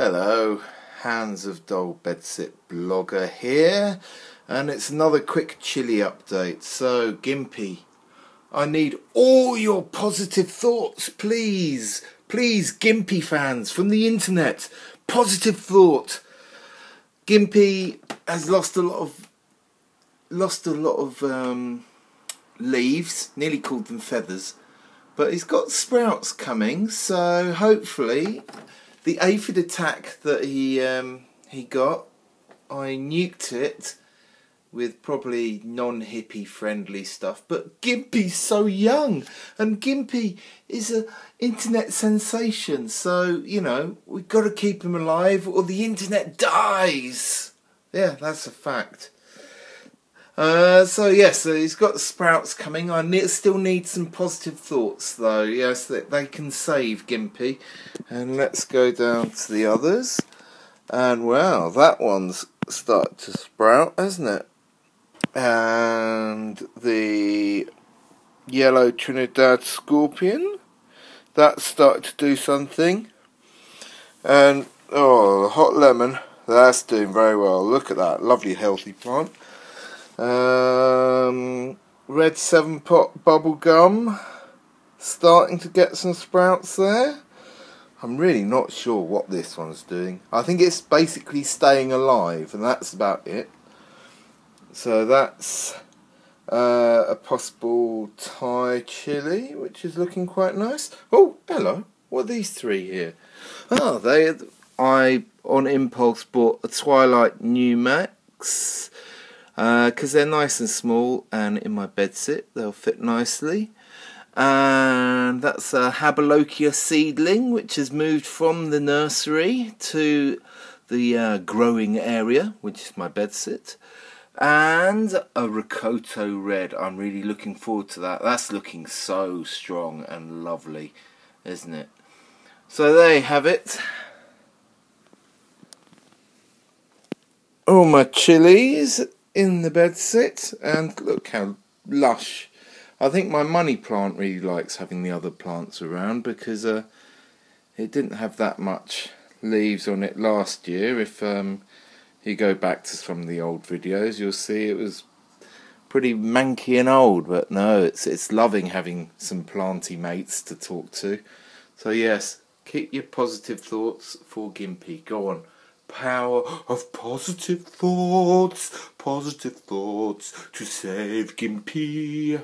Hello, Hands of Dull Bedsit blogger here, and it's another quick chilli update. So, Gimpy, I need all your positive thoughts, please. Please, Gimpy fans from the internet, positive thought. Gimpy has lost a lot of lost a lot of um, leaves, nearly called them feathers, but he's got sprouts coming, so hopefully the aphid attack that he um, he got, I nuked it with probably non-hippie friendly stuff. But Gimpy's so young, and Gimpy is a internet sensation. So you know we've got to keep him alive, or the internet dies. Yeah, that's a fact. Uh, so yes, so he's got sprouts coming. I ne- still need some positive thoughts though. Yes, that they can save Gimpy. And let's go down to the others. And wow, that one's started to sprout, hasn't it? And the yellow Trinidad scorpion, that's started to do something. And oh, the hot lemon, that's doing very well. Look at that, lovely healthy plant. Um, red seven pot bubble gum, starting to get some sprouts there. I'm really not sure what this one's doing. I think it's basically staying alive, and that's about it. So that's uh, a possible Thai chili, which is looking quite nice. Oh, hello. What are these three here? Oh, they. I on impulse bought a Twilight NuMex because uh, they're nice and small and in my bed sit they'll fit nicely. And that's a Habalokia seedling which has moved from the nursery to the uh, growing area which is my bed sit. And a Rocoto red. I'm really looking forward to that. That's looking so strong and lovely isn't it? So there you have it. All my chilies in the bed sit, and look how lush. I think my money plant really likes having the other plants around because uh, it didn't have that much leaves on it last year. If um, you go back to some of the old videos, you'll see it was pretty manky and old. But no, it's it's loving having some planty mates to talk to. So yes, keep your positive thoughts for Gimpy. Go on power of positive thoughts, positive thoughts to save Gimpy.